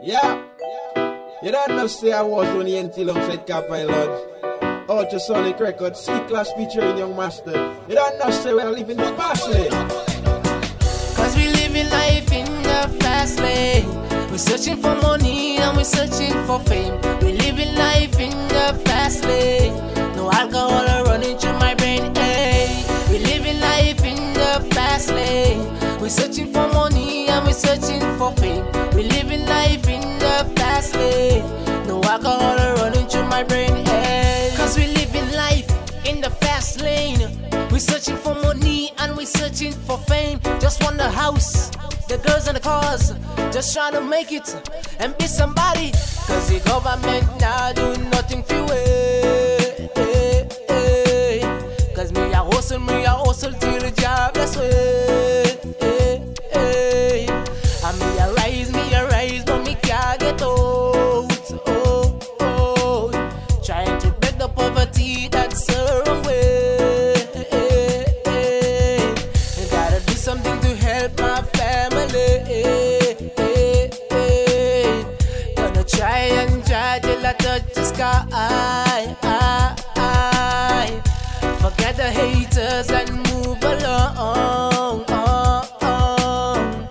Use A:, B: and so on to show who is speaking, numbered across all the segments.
A: Yeah. You don't know say I was on the NT alongside Capai Lodge. Ultrasonic record, C Klas featuring Young Master. You don't know say we're living the fast lane. Eh?
B: Cause we living life in the fast lane. We're searching for money and we're searching for fame. We living life in the fast lane. No alcohol running through my brain. Hey, we living life in the fast lane. We're searching for money and we're searching for fame. My brain. Hey, cause we living life in the fast lane. We're searching for money and we're searching for fame. Just want the house, the girls and the cars. Just trying to make it and be somebody. Cause the government now do nothing for we. Touch the sky. Forget the haters and move along. Oh, oh.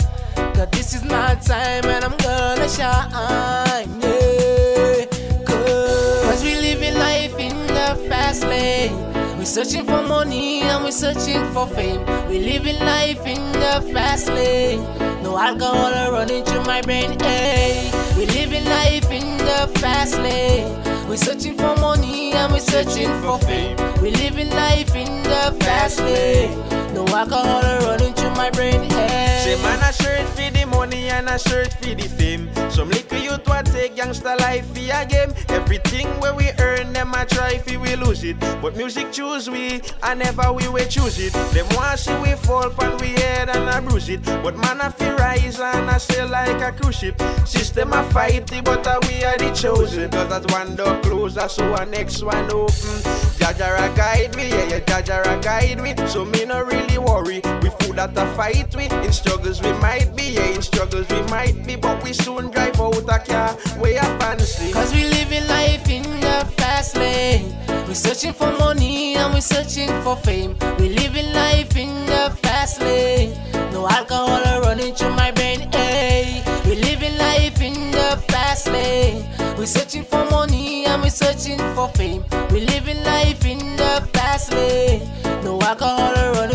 B: Cause this is my time and I'm gonna shine. Yeah. Cause we living life in the fast lane. We're searching for money and we're searching for fame. We're living life in the fast lane. No alcohol running through my brain. Hey, we living life in the fast lane. We're searching for money and we're searching for fame. We're living life in the fast lane. No alcohol running through my brain. Hey.
A: Say man shirt for the money and a shirt for the fame. Some youth what take gangster life for a game. Everything where we earn them a try fi we lose it. But music choose we and never we will choose it. Them want see we fall pan we head and a bruise it. But man a fi rise and a sail like a cruise ship. System a fight it, but uh, we are the chosen. Cause that one door close, that's so a next one open. Jah Jah a guide me, yeah, yeah, Jah Jah a guide me. So me no really worry. We fool that a fight we. In struggles we might be, yeah, in struggles we might be. But we soon drive out a car way up fancy.
B: Cause we living life in the fast lane. We're searching for money and we're searching for fame. We living life in the fast lane. No alcohol running through my brain. Hey, we living life in the fast lane. We're searching for money we're searching for fame. We living life in the fast lane. No alcohol running